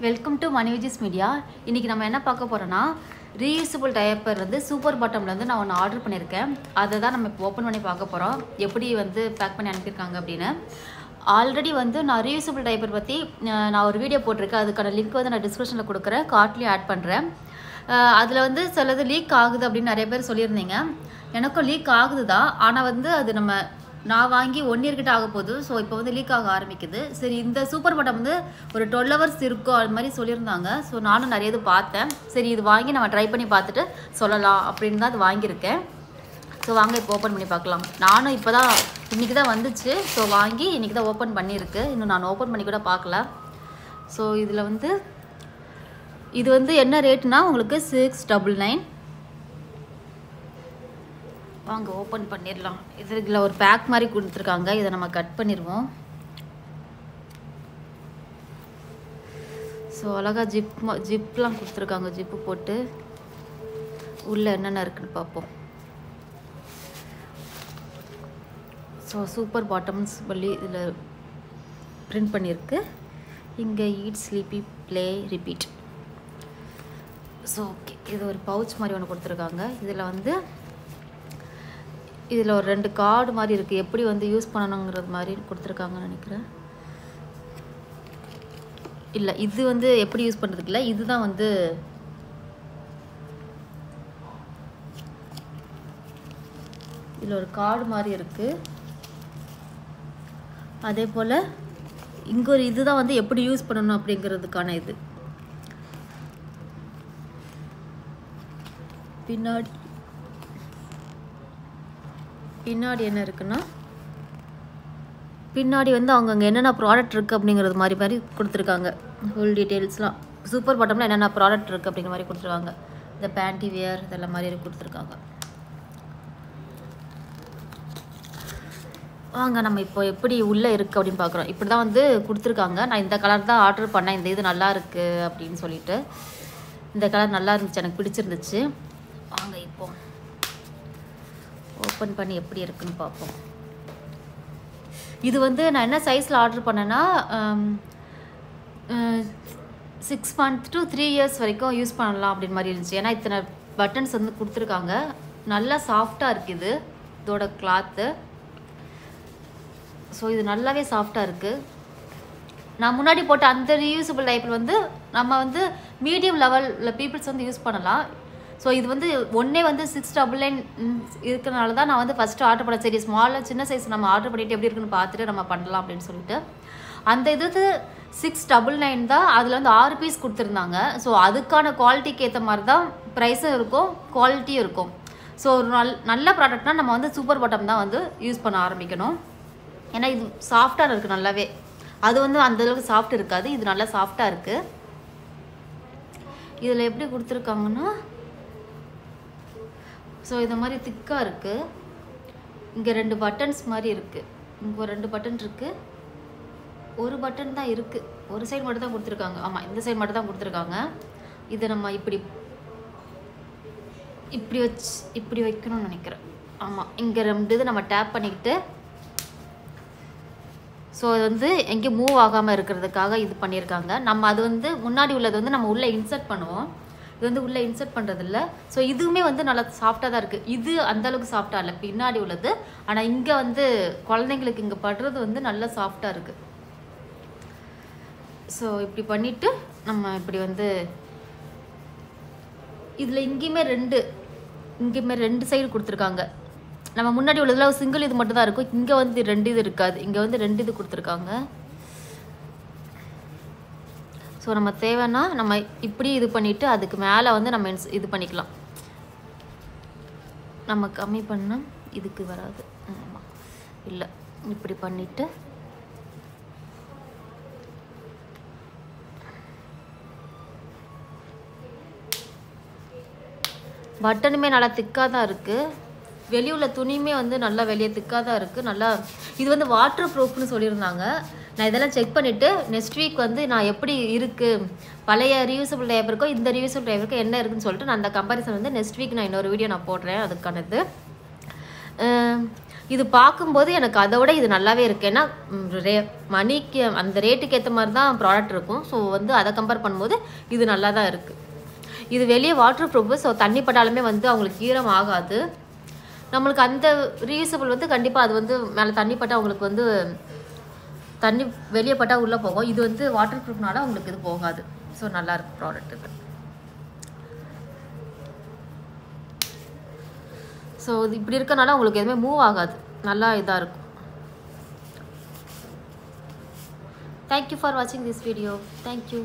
Welcome to மணிவிஜிஸ் media இன்றைக்கி நம்ம என்ன பார்க்க போகிறோன்னா ரீயூசபிள் டயப்பர் வந்து சூப்பர் பாட்டம்லேருந்து நான் ஒன்று ஆர்டர் பண்ணியிருக்கேன் அதை தான் நம்ம இப்போ ஓப்பன் பண்ணி பார்க்க போகிறோம் எப்படி வந்து பேக் பண்ணி அனுப்பியிருக்காங்க அப்படின்னு. ஆல்ரெடி வந்து நான் ரீயூசபிள் டயப்பர் பற்றி நான் ஒரு வீடியோ போட்டிருக்கேன். அதுக்கான லிங்க் வந்து நான் டிஸ்கிரிப்ஷனில் கொடுக்குறேன். கார்ட்லேயும் ஆட் பண்ணுறேன் அதில் வந்து சிலது லீக் ஆகுது அப்படின்னு நிறைய பேர் சொல்லியிருந்தீங்க. எனக்கும் லீக் ஆகுது தான் ஆனால் வந்து அது நம்ம நான் வாங்கி ஒன் இயர்கிட்ட ஆக போகுது. ஸோ இப்போ வந்து லீக் ஆக ஆரம்பிக்குது. சரி இந்த சூப்பர் பட்டம் வந்து ஒரு டுவெல் ஹவர்ஸ் இருக்கும் அது மாதிரி சொல்லியிருந்தாங்க. ஸோ நானும் நிறைய இது பார்த்தேன். சரி இது வாங்கி நம்ம ட்ரை பண்ணி பார்த்துட்டு சொல்லலாம் அப்படின்னு தான் அது வாங்கியிருக்கேன். ஸோ வாங்க இப்போ ஓப்பன் பண்ணி பார்க்கலாம். நானும் இப்போ தான் இன்றைக்கி தான் வந்துச்சு. ஸோ வாங்கி இன்றைக்கி தான் ஓப்பன் பண்ணியிருக்கு. இன்னும் நான் ஓப்பன் பண்ணி கூட பார்க்கல. ஸோ இதில் வந்து இது வந்து என்ன ரேட்னா உங்களுக்கு சிக்ஸ் டபுள் நைன் வாங்க ஓப்பன் பண்ணிடலாம். இது இதில் ஒரு பேக் மாதிரி கொடுத்துருக்காங்க. இதை நம்ம கட் பண்ணிடுவோம். ஸோ அழகாக ஜிப் ஜிப்லாம் கொடுத்துருக்காங்க. ஜிப்பு போட்டு. உள்ளே என்னென்ன இருக்குன்னு பார்ப்போம். ஸோ சூப்பர் பாட்டம்ஸ் சொல்லி இதில் பிரிண்ட் பண்ணியிருக்கு. இங்கே eat sleepy play repeat so okay இது ஒரு பவுச் மாதிரி ஒன்று கொடுத்துருக்காங்க. இதில் வந்து இதில் ஒரு ரெண்டு கார்டு மாதிரி இருக்குது எப்படி வந்து யூஸ் பண்ணணுங்கிறது மாதிரி கொடுத்துருக்காங்கன்னு நினைக்கிறேன். இல்லை இது வந்து எப்படி யூஸ் பண்ணுறதுக்கு இல்லை இதுதான் வந்து இதில் ஒரு கார்டு மாதிரி இருக்குது அதே போல் இங்கே ஒரு இதுதான் வந்து எப்படி யூஸ் பண்ணணும் அப்படிங்கிறதுக்கான இது. பின்னாடி பின்னாடி என்ன இருக்குன்னா பின்னாடி வந்து அவங்க அங்கே என்னென்ன ப்ராடக்ட் இருக்குது அப்படிங்கிறது மாதிரி மாதிரி கொடுத்துருக்காங்க. ஃபுல் டீட்டெயில்ஸ்லாம் சூப்பர் பாட்டமில் என்னென்ன ப்ராடக்ட் இருக்குது அப்படிங்கிற மாதிரி கொடுத்துருக்காங்க இந்த பேண்டி வியர் இதெல்லாம் மாதிரி கொடுத்துருக்காங்க. வாங்க நம்ம இப்போ எப்படி உள்ளே இருக்குது அப்படின்னு பார்க்குறோம். இப்படி தான் வந்து கொடுத்துருக்காங்க. நான் இந்த கலர் தான் ஆர்டர் பண்ணேன். இந்த இது நல்லா இருக்குது அப்படின்னு சொல்லிட்டு. இந்த கலர் நல்லா இருந்துச்சு. எனக்கு பிடிச்சிருந்துச்சு. வாங்க இப்போ. ஓப்பன் பண்ணி எப்படி இருக்குன்னு பார்ப்போம். இது வந்து நான் என்ன சைஸில் ஆர்டர் பண்ணேன்னா six month to three years வரைக்கும் யூஸ் பண்ணலாம் அப்படின் மாதிரி இருந்துச்சு. ஏன்னா இத்தனை பட்டன்ஸ் வந்து கொடுத்துருக்காங்க. நல்லா சாஃப்டாக இருக்குது இதோட கிளாத்து ஸோ இது நல்லாவே சாஃப்டாக இருக்குது நான் முன்னாடி போட்ட அந்த ரீயூசபிள் டைப்பில் வந்து நம்ம வந்து மீடியம் லெவலில் பீப்புள்ஸ் வந்து யூஸ் பண்ணலாம். ஸோ இது வந்து ஒன்றே வந்து சிக்ஸ் டபுள் நைன் இருக்கிறனால தான் நான் வந்து ஃபஸ்ட்டு ஆர்டர் பண்ண சரி ஸ்மாலில் சின்ன சைஸ் நம்ம ஆர்டர் பண்ணிட்டு எப்படி இருக்குன்னு பார்த்துட்டு நம்ம பண்ணலாம் அப்படின்னு சொல்லிட்டு. அந்த இது சிக்ஸ் டபுள் நைன் தான் அதில் வந்து ஆறு பீஸ் கொடுத்துருந்தாங்க. ஸோ அதுக்கான குவாலிட்டிக்கு ஏற்ற மாதிரி தான் ப்ரைஸும் இருக்கும் குவாலிட்டியும் இருக்கும். ஸோ ஒரு நல் நல்ல ப்ராடக்ட்னால் நம்ம வந்து சூப்பர் பாட்டம் தான் வந்து யூஸ் பண்ண ஆரம்பிக்கணும். ஏன்னா இது சாஃப்டாக இருக்குது நல்லாவே. அது வந்து அந்தளவுக்கு சாஃப்ட் இருக்காது. இது நல்லா சாஃப்டாக இருக்குது இதில் எப்படி கொடுத்துருக்காங்கன்னா ஸோ இது மாதிரி திக்காக இருக்குது இங்கே ரெண்டு பட்டன்ஸ் மாதிரி இருக்குது இங்கே ரெண்டு பட்டன் இருக்குது ஒரு பட்டன் தான் இருக்குது ஒரு சைடு மட்டும் தான் கொடுத்துருக்காங்க. ஆமாம் இந்த சைடு மட்டும் தான் கொடுத்துருக்காங்க. இதை நம்ம இப்படி இப்படி வச்சு இப்படி வைக்கணும்னு நினைக்கிறேன். ஆமாம் இங்கே ரெண்டு இது நம்ம டேப் பண்ணிக்கிட்டு ஸோ அது வந்து எங்கேயும் மூவ் ஆகாமல் இருக்கிறதுக்காக இது பண்ணியிருக்காங்க. நம்ம அது வந்து முன்னாடி உள்ளது வந்து நம்ம உள்ளே இன்சர்ட் பண்ணுவோம். இது வந்து உள்ளே இன்சர்ட் பண்ணுறதில்ல ஸோ இதுவுமே வந்து நல்லா சாஃப்டாக தான் இருக்குது இது அந்த அளவுக்கு சாஃப்டாக இல்லை. பின்னாடி உள்ளது. ஆனால் இங்கே வந்து குழந்தைங்களுக்கு இங்கே படுறது வந்து நல்லா சாஃப்டாக இருக்குது ஸோ இப்படி பண்ணிவிட்டு நம்ம இப்படி வந்து இதில் இங்கேயுமே ரெண்டு இங்கேயுமே ரெண்டு சைடு கொடுத்துருக்காங்க. நம்ம முன்னாடி உள்ளதில் சிங்கிள் இது மட்டும் தான் இருக்கும். இங்கே வந்து ரெண்டு இது இருக்காது. இங்கே வந்து ரெண்டு இது கொடுத்துருக்காங்க. ஸோ நம்ம தேவைன்னா நம்ம இப்படி இது பண்ணிவிட்டு அதுக்கு மேலே வந்து நம்ம இது பண்ணிக்கலாம். நம்ம கம்மி பண்ணால் இதுக்கு வராது. ஆமாம் இல்லை. இப்படி பண்ணிவிட்டு பட்டனுமே நல்லா திக்காக தான் இருக்குது வெளியே உள்ள துணியுமே வந்து நல்லா வெளியே திக்காக தான் இருக்குது நல்லா இது வந்து வாட்டர் ப்ரூஃப்னு சொல்லியிருந்தாங்க. நான் இதெல்லாம் செக் பண்ணிவிட்டு நெக்ஸ்ட் வீக் வந்து நான் எப்படி இருக்குது பழைய ரியூசபிள் டேபருக்கும் இந்த ரியூசபிள் டேபருக்கும் என்ன இருக்குதுன்னு சொல்லிட்டு நான் அந்த கம்பேரிசன் வந்து நெக்ஸ்ட் வீக் நான் இன்னொரு வீடியோ நான் போடுறேன். அதுக்கானது. இது பார்க்கும்போது எனக்கு அதை விட இது நல்லாவே இருக்குது ஏன்னா ரே மணிக்கு அந்த ரேட்டுக்கு ஏற்ற மாதிரி தான் ப்ராடக்ட் இருக்கும். ஸோ வந்து அதை கம்பேர் பண்ணும்போது இது நல்லா தான் இருக்குது இது வெளியே வாட்டர் ப்ரூஃப் ஸோ தண்ணி பட்டாலுமே வந்து அவங்களுக்கு ஈரம் ஆகாது. நம்மளுக்கு அந்த ரீயூசபிள் வந்து கண்டிப்பாக அது வந்து மேலே தண்ணி பட்டால் அவங்களுக்கு வந்து தண்ணி வெளியே பட்டால் உள்ளே போகும். இது வந்து வாட்டர் ப்ரூஃப்னால உங்களுக்கு இது போகாது. ஸோ நல்லாயிருக்கும் ப்ராடக்ட் இது. ஸோ இது இப்படி இருக்கனால உங்களுக்கு எதுவுமே மூவ் ஆகாது. நல்லா இதாக இருக்கும். தேங்க்யூ ஃபார் வாட்சிங் திஸ் வீடியோ தேங்க்யூ